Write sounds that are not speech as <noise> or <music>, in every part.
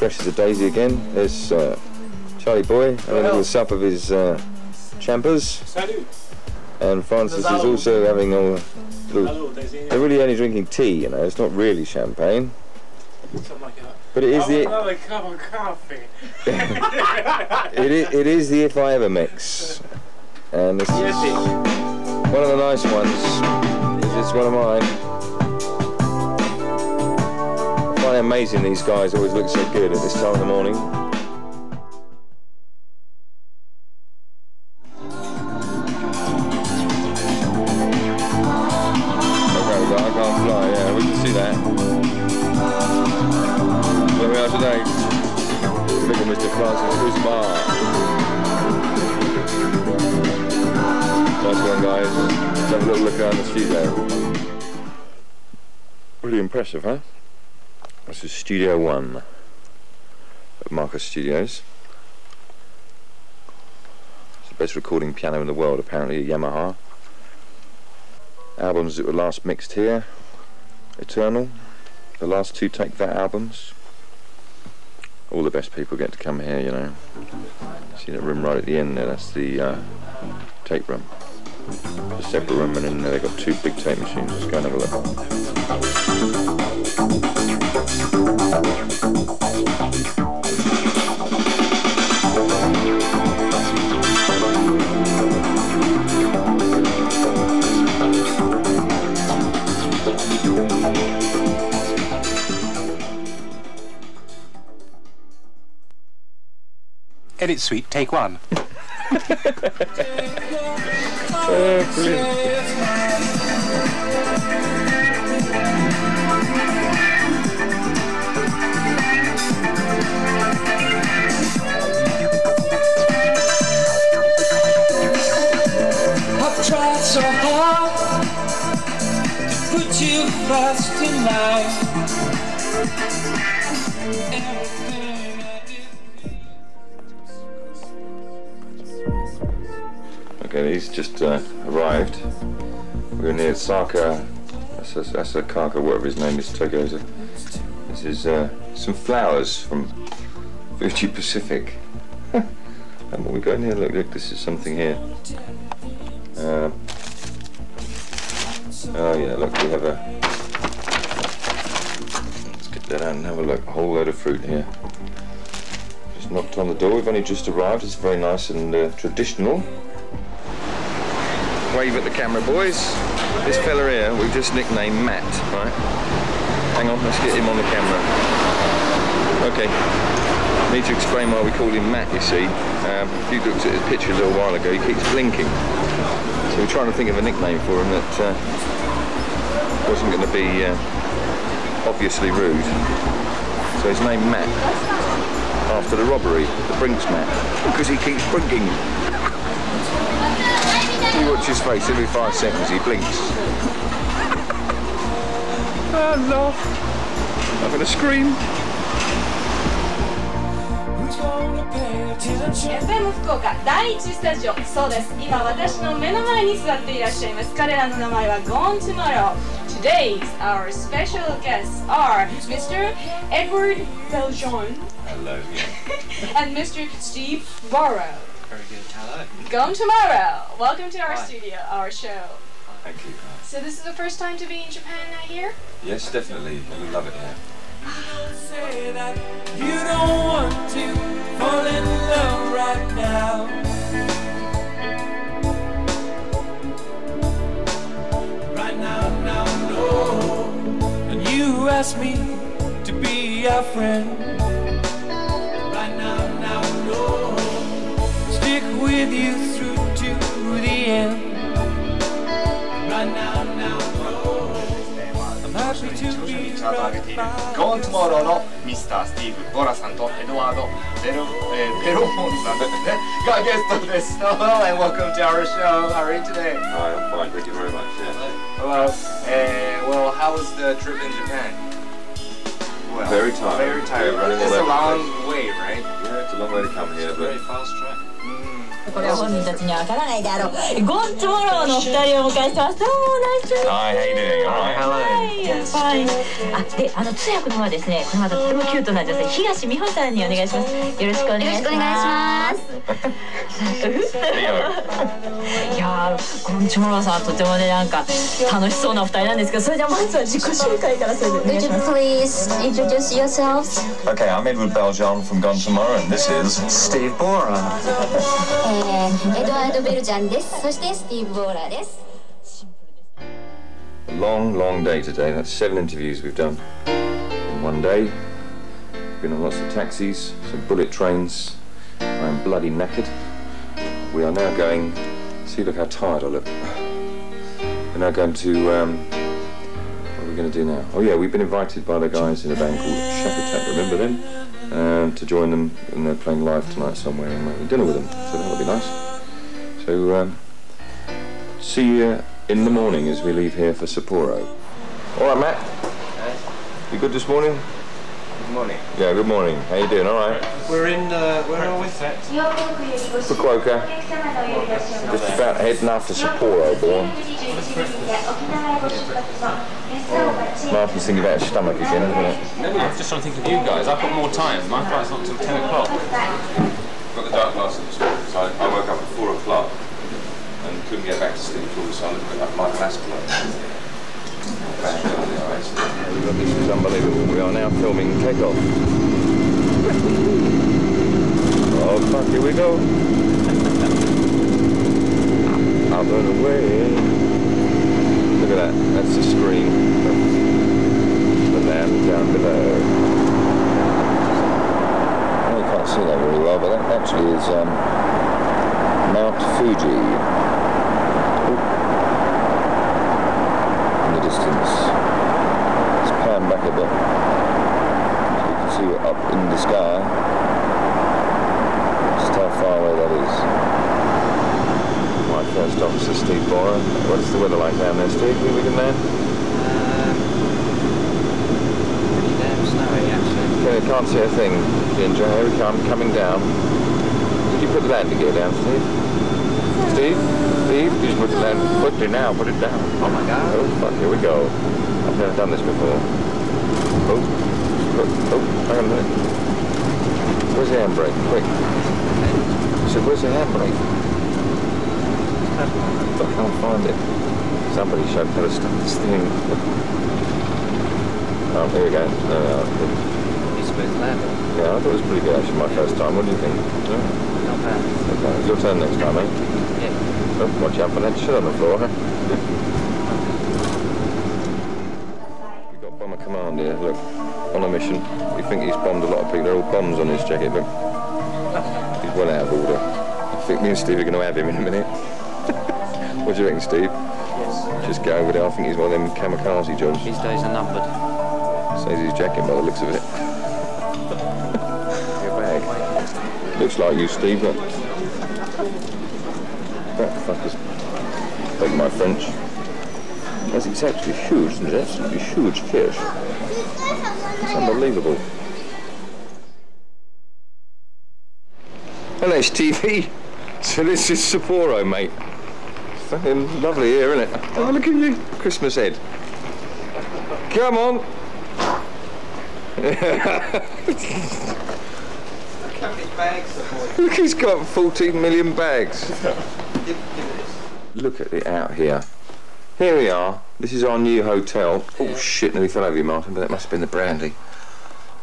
fresh as a daisy again. There's uh, Charlie Boy having a little sup of his uh, champers. And Francis is also having a little... They're really only drinking tea, you know, it's not really champagne. Something like that. But it is the... Another cup of coffee. <laughs> It is, it is the If I Ever mix. And this is one of the nice ones. This is one of mine. Find it amazing these guys always look so good at this time of the morning. Okay, well, I can't fly, yeah, we can see that. Where we are today. Look at Mr. Francis Guzman. Nice one, guys. Let's have a little look around the studio. Really impressive, huh? This is Studio One at Marcus Studios. It's the best recording piano in the world, apparently, a Yamaha. Albums that were last mixed here Eternal, the last two Take That albums. All the best people get to come here, you know. See that room right at the end there, that's the uh, tape room. It's a separate room and in there they've got two big tape machines. Let's go and have a look. Edit suite, take one. <laughs> Oh. I've tried so hard to put you first in life. He's just uh, arrived. We're near Saka, that's a, that's a Kaka, whatever his name is, Togoza. This is uh, some flowers from Fuji Pacific. <laughs> and what we got in here, look, look, this is something here. Uh, oh yeah, look, we have a... Let's get that out and have a look. A whole load of fruit here. Just knocked on the door, we've only just arrived. It's very nice and uh, traditional. Wave at the camera, boys. This fella here, we've just nicknamed Matt, right? Hang on, let's get him on the camera. Okay. Need to explain why we call him Matt, you see. Um, if you looked at his picture a little while ago, he keeps blinking. So we're trying to think of a nickname for him that uh, wasn't going to be uh, obviously rude. So his name Matt, after the robbery, the Brinks Matt, because he keeps blinking You watch his face every five seconds, he blinks. Ah, laugh. I'm going to scream. Who's gonna pay attention? FM 福岡第一スタジオそうです今私の目の前に座っていらっしゃいます彼らの名前は Gone Tomorrow Today's our special guests are Mr. Edward Beljon <laughs> Hello, yeah. and Mr. Steve Borrow very good. Hello. Gone Tomorrow welcome to our Hi. studio our show Thank you. so this is the first time to be in Japan I hear? Yes, definitely. We love it here. Say that you don't want to fall in love right now. Right now, now, no. And you ask me to be your friend. Stick with you through to the end. Right now, now, no. I'm happy to 徐々に be チャートを上げている right by ゴーントゥモローのミスター・スティーブ・ボラさんとエドワード・ベロ,、えー、ベロモンさんですねがゲストです Hello and welcome to our show How are you today? Hi, I'm fine. Thank you very much. Hello uh, Well, how was the trip in Japan? Well, Very tired. Very tired. We're running It's all a over the long place. way, right? Yeah, it's a long way to come here, Very but fast track. Mm. これは本人たちにはわからないであろう。ゴンチモローのお二人をお迎えしてます。どうもナイスはいはい、はいはい、あ、で、あの通訳の方はですね、これまたとてもキュートな女性、東美穂さんにお願いします。よろしくお願いします。よろしくお願いします。いやー、ゴンチョモローさん、とてもね、なんか楽しそうなお二人なんですけど、それではまずは自己紹介からそれでお願いします。please introduce yourselves? Okay, I'm Edward Beljon from Gone Tomorrow, and this is Steve Bora. えー、エドワード・ベルジャンです。そしてスティーブ・ボーラーです。Long, long day today. That's seven interviews we've done in one day. Been on lots of taxis, some bullet trains. I am bloody knackered. We are now going. See, look how tired I look. We're now going to. Um, what are we going to do now? Oh yeah, we've been invited by the guys in a band called Shack Attack. Remember them? Um, to join them, and they're playing live tonight somewhere, and we're having dinner with them. So that'll be nice. So um, see you in the morning as we leave here for Sapporo. All right, Matt. You good this morning? Good morning. Yeah, good morning. How you doing? All right. We're in, uh, where are we set? Fukuoka. Just about heading off to Sapporo, boy. Martin's thinking about his stomach again, isn't it? No, I'm just trying to think of you guys. I've got more time. My flight's not till 10 o'clock. Got the dark glasses this morning, so I, I woke up at four o'clock and couldn't get back to sleep all, so I looked at Michael Aspinall. This is unbelievable. We are now filming takeoff. Oh fuck, here we go. Up and away. Look at that. That's the screen the land down below. You can't see that very well, but that actually is um, Mount Fuji. Oh. In the distance. Let's pan back a bit. So you can see it up in the sky. Just how far away that is. My first officer, Steve Borer. What's the weather like down there, Steve? Think we can land? Pretty damn snowy, actually. Okay, I can't see a thing, Ginger. Here we come, coming down. Did you put the landing gear down, Steve? Steve? Steve? Did you put the land? Put it now, put it down. Oh my god. Oh, fuck, here we go. I've never done this before. Oh, oh, oh, hang on a minute. Where's the handbrake? Quick. So where's the handbrake? I can't find it. Somebody should put a stop this thing. Oh, here we go. Uh, Pretty smooth landing. yeah, I thought it was pretty good actually, my first time. What do you think? Yeah. Not bad. Okay, your turn next time, eh? Yeah. Oh, watch out for that shit on the floor. Huh? We've got Bomber Command here, look, on a mission. We think he's bombed a lot of people. There are all bombs on his jacket, look. He's well out of order. I think me and Steve are going to have him in a minute. What do you reckon, Steve? Yes. Just go over there. I think he's one of them kamikaze jobs. His days are numbered. Says his jacket by the looks of it. Your bag. Looks like you, Steve. Look. That fucker's. Beg my French. That's it's actually huge, isn't it? Absolutely huge fish. It's unbelievable. Hello, Stevie. <laughs> So this is Sapporo, mate. Fucking lovely here, isn't it? Oh, look at you, Christmas head. Come on. Look, he's got 14 million bags. Look at it out here. Here we are. This is our new hotel. Oh shit, nearly fell over you, Martin, but that must have been the brandy.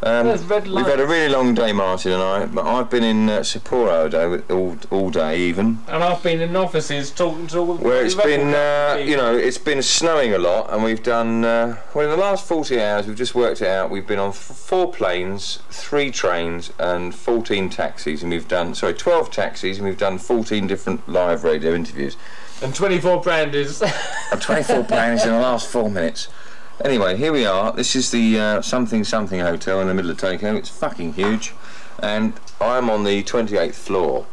Um, we've had a really long day, Martin and I, but I've been in uh, Sapporo day, all, all day even, And I've been in offices talking to all the where it's been, uh, you know, it's been snowing a lot, and we've done, uh, well, in the last 40 hours, we've just worked it out, we've been on f- four planes, three trains, and 14 taxis, and we've done, sorry, 12 taxis, and we've done 14 different live radio interviews. And 24 brandies. Uh, 24 <laughs> planes in the last four minutes. Anyway, here we are. This is the uh, something something hotel in the middle of Tokyo. It's fucking huge, and I'm on the 28th floor.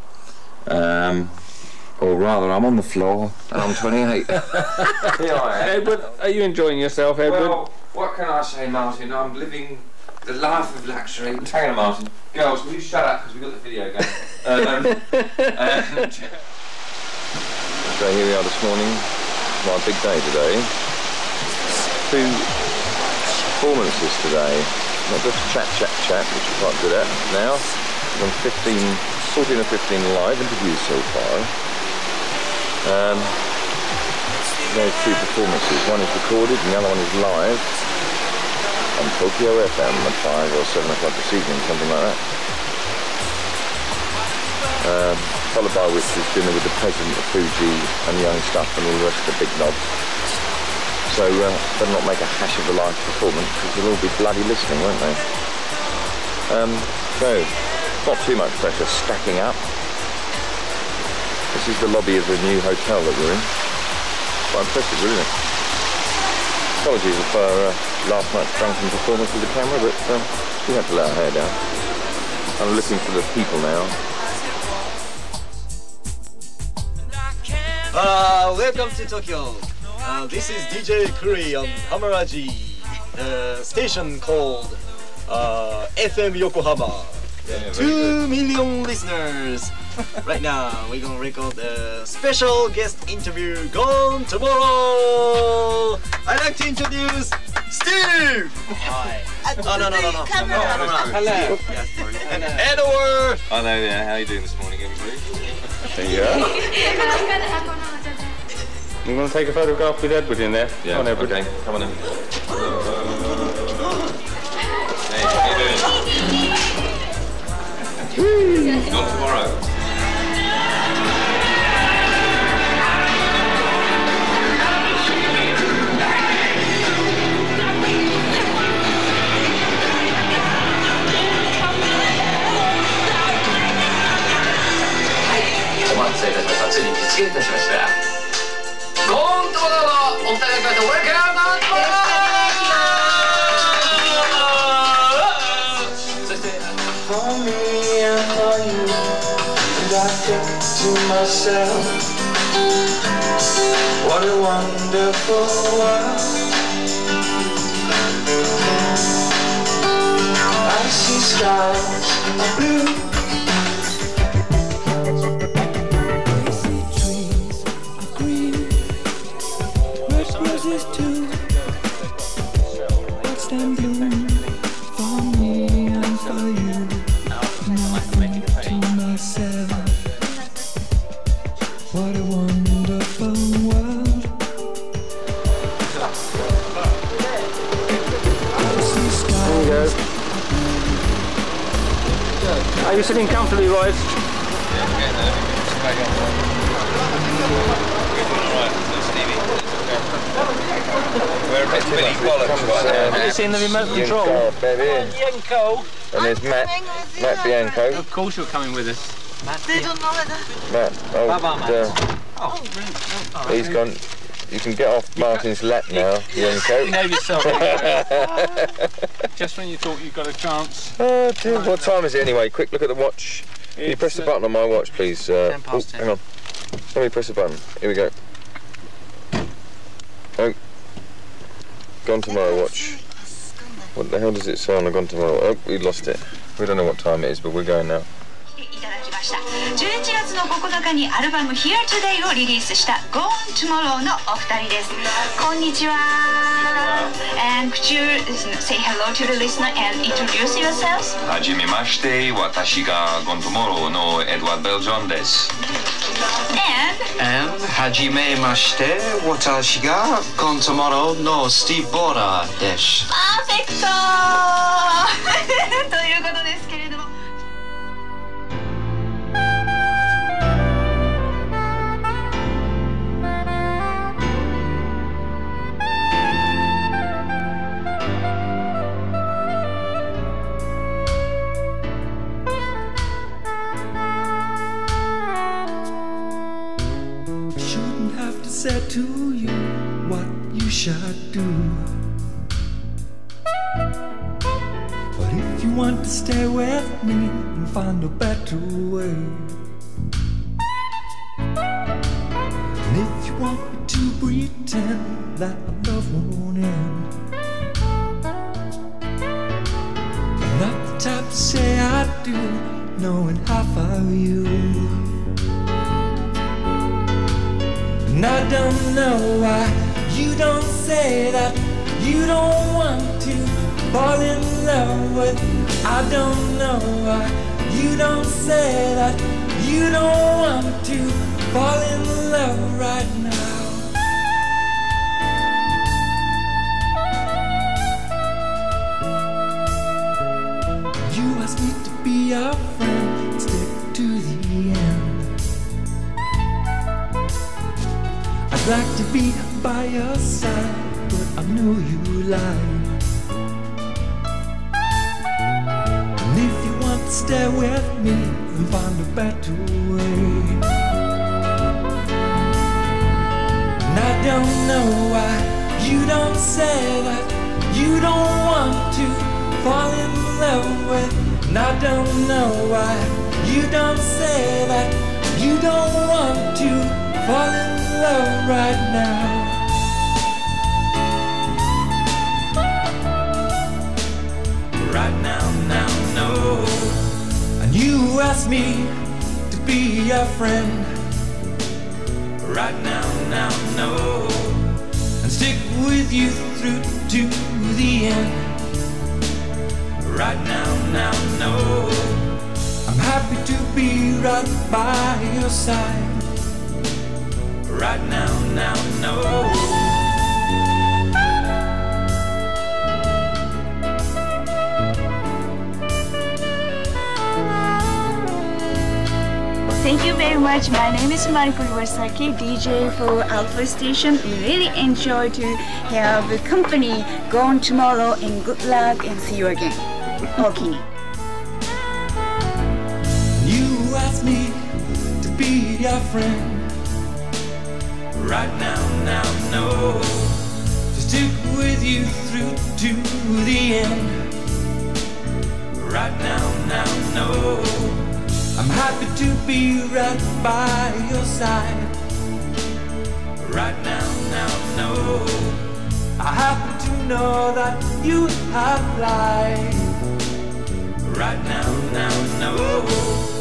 Um, or rather, I'm on the floor, and I'm 28. <laughs> here I am. Edward, are you enjoying yourself, Edward? Well, what can I say, Martin? I'm living The life of luxury. Hang on, Martin. Girls, will you shut up because we've got the video going. <laughs> um, and, <laughs> So here we are this morning. My big day today. Two performances today. Not just chat, chat, chat, which we're quite good at now. Done 15, 14 or 15 live interviews so far. Um, there's two performances. One is recorded and the other one is live on Tokyo FM at 5 or 7 o'clock this evening, something like that. Um, followed by which is dinner with the president of Fuji and the young stuff and all the rest of the big knobs. So uh, better not make a hash of the live performance because they'll all be bloody listening, won't they? Um, so, not too much pressure stacking up. This is the lobby of the new hotel that we're in. Quite impressive, isn't it? Apologies for uh, last night's drunken performance with the camera, but um, we had to let our hair down. I'm looking for the people now. Uh, welcome to Tokyo. Uh, this is DJ Curry on Hamaraji, the station called uh, FM Yokohama. Yeah, Two million listeners. <laughs> right now, we're gonna record a special guest interview gone tomorrow. I'd like to introduce Steve. Hi. <laughs> Oh, no, no, no, no. No, no, no, no. Hello. Yes. Edward. Hello there. How are you doing this morning, everybody? <laughs> There you. You going to take a photograph with Edward in there? Yeah, Come on, Edward. okay. Come on in. Think to myself, what a wonderful world. I see skies of blue. Are you sitting comfortably, Royce? We're a bit Billy Bollocks right now. Have you seen the remote control? Yanko, And there's Matt. Matt Bianco. Of course you're coming with us. Matt. Oh, Bye-bye, uh, he's gone. You can get off Martin's lap now, <laughs> Yanko. know yourself. <laughs> Just when you thought you got a chance. Oh dear, what time is it anyway? Quick look at the watch. Can you press the uh, button on my watch, please? Uh, ten past oh, ten. hang on. Let me press the button. Here we go. Oh. Gone tomorrow watch. What the hell does it say on the Gone to tomorrow? Oh, we lost it. We don't know what time it is, but we're going now. した11月の9日にアルバム「Here Today」をリリースした Gone Tomorrow のお二人ですこんにちは And could you say hello to the listener and introduce yourselves? はじめまして、私がゴントモローのエドワード・ベルジョンです。And? And はじめまして、私がゴントモローのスティーブ・ボーラーです。パーフェクト do. But if you want to stay with me and find a better way, and if you want me to pretend that love won't end, I'm not the type to say I do, knowing half of you. And I don't know why you don't say that you don't want to fall in love with. I don't know why you don't say that you don't want to fall in love right now. You asked me to be your friend, stick to the end. I'd like to be by your side, but I know you lie. And if you want to stay with me, we'll find a better way. And I don't know why you don't say that you don't want to fall in love with. And I don't know why you don't say that you don't want to fall in love right now. Right now, now, no. And you asked me to be your friend. Right now, now, no. And stick with you through to the end. Right now, now, no. I'm happy to be right by your side. Right now, now, no. Thank you very much. My name is Mariko Iwasaki, DJ for Alpha Station. We really enjoy to have the company gone tomorrow and good luck and see you again. Okini. You asked me to be your friend. Right now, now, no. To stick with you through to the end. Right now, now, no. I'm happy to be right by your side. Right now, now, no. I happen to know that you have lied. Right now, now, no.